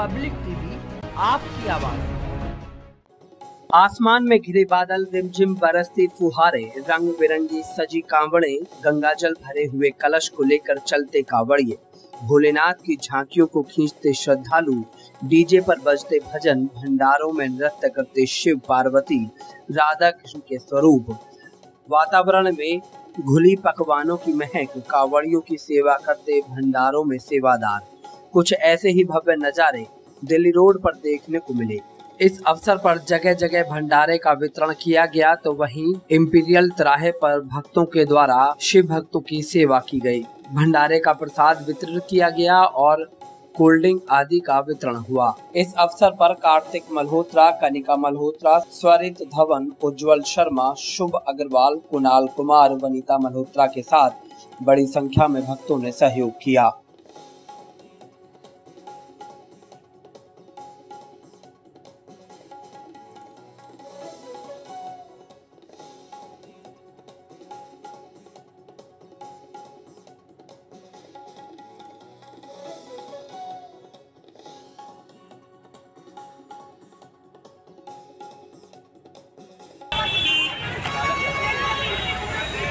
Public TV, आपकी आवाज़। आसमान में घिरे बादल, रिमझिम बरसती फुहारे रंग बिरंगी सजी कांवड़े गंगा जल भरे हुए कलश को लेकर चलते कांवड़िए। भोलेनाथ की झांकियों को खींचते श्रद्धालु, डीजे पर बजते भजन, भंडारों में नृत्य करते शिव पार्वती, राधा कृष्ण के स्वरूप। वातावरण में घुली पकवानों की महक, कावड़ियों की सेवा करते भंडारों में सेवादार। कुछ ऐसे ही भव्य नजारे दिल्ली रोड पर देखने को मिले। इस अवसर पर जगह जगह भंडारे का वितरण किया गया तो वहीं इम्पीरियल तिराहे पर भक्तों के द्वारा शिव भक्तों की सेवा की गई। भंडारे का प्रसाद वितरित किया गया और कोल्ड ड्रिंक आदि का वितरण हुआ। इस अवसर पर कार्तिक मल्होत्रा, कनिका मल्होत्रा, स्वरित धवन, उज्जवल शर्मा, शुभ अग्रवाल, कुणाल कुमार, वनीता मल्होत्रा के साथ बड़ी संख्या में भक्तों ने सहयोग किया।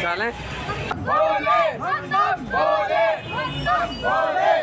चलें बोले, हम बोले, हम है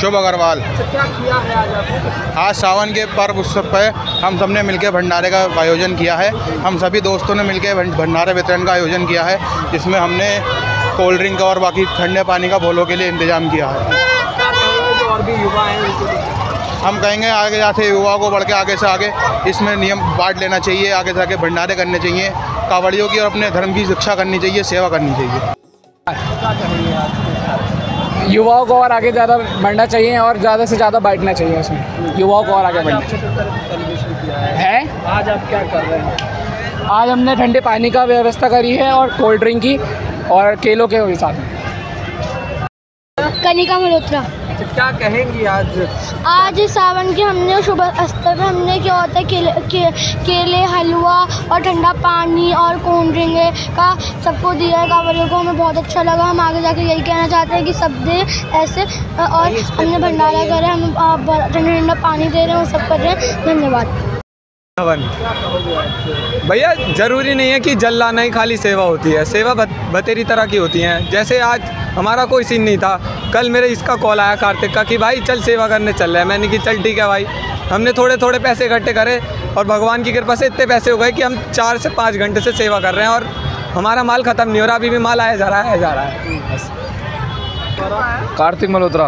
आज अग्रवाल। आज सावन के पर्व उत्सव पर हम सब सबने मिलकर भंडारे का आयोजन किया है। हम सभी दोस्तों ने मिलकर भंडारे वितरण का आयोजन किया है जिसमें हमने कोल्ड ड्रिंक का और बाकी ठंडे पानी का भोलों के लिए इंतज़ाम किया है? हम कहेंगे आगे जाते युवाओं को बढ़ के आगे से आगे इसमें नियम बांट लेना चाहिए आगे से आगे भंडारे करने चाहिए कावड़ियों की और अपने धर्म की शिक्षा करनी चाहिए सेवा करनी चाहिए। युवाओं को और आगे ज़्यादा बढ़ना चाहिए और ज़्यादा से ज़्यादा बैठना चाहिए उसमें। युवाओं को और आगे बढ़ना है है? आज आप क्या कर रहे हैं? आज हमने ठंडे पानी का व्यवस्था करी है और कोल्ड ड्रिंक की और केलों के साथ। में कनिका मल्होत्रा अच्छा क्या कहेंगी आज? आज सावन के हमने शुभ अस्तर में हमने क्या होता है केले के, केले हलवा और ठंडा पानी और कोल्ड ड्रिंक का सबको दिया है। कांवरियों को हमें बहुत अच्छा लगा। हम आगे जाके यही कहना चाहते हैं कि सब दे ऐसे और हमने भंडारा करा हम ठंडा ठंडा पानी दे रहे हैं और सब कर रहे हैं। धन्यवाद। भैया ज़रूरी नहीं है कि जल लाना ही खाली सेवा होती है। सेवा बत, बतेरी तरह की होती हैं। जैसे आज हमारा कोई सीन नहीं था। कल मेरे इसका कॉल आया कार्तिक का कि भाई चल सेवा करने चल रहे हैं। मैंने कि चल ठीक है भाई। हमने थोड़े थोड़े पैसे इकट्ठे करे और भगवान की कृपा से इतने पैसे हो गए कि हम चार से पाँच घंटे से सेवा कर रहे हैं और हमारा माल ख़त्म नहीं हो रहा। अभी भी माल आया जा रहा है आया जा रहा है। बस। कार्तिक मल्होत्रा।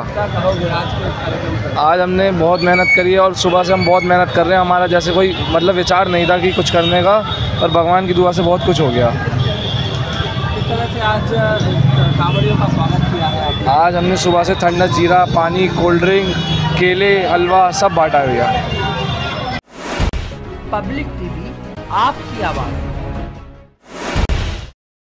आज हमने बहुत मेहनत करी है और सुबह से हम बहुत मेहनत कर रहे हैं। हमारा जैसे कोई मतलब विचार नहीं था कि कुछ करने का और भगवान की दुआ से बहुत कुछ हो गया। आज हमने सुबह से ठंडा जीरा, पानी, कोल्ड ड्रिंक, केले, हलवा सब बांटा भैया पब्लिक टीवी, आपकी आवाज़।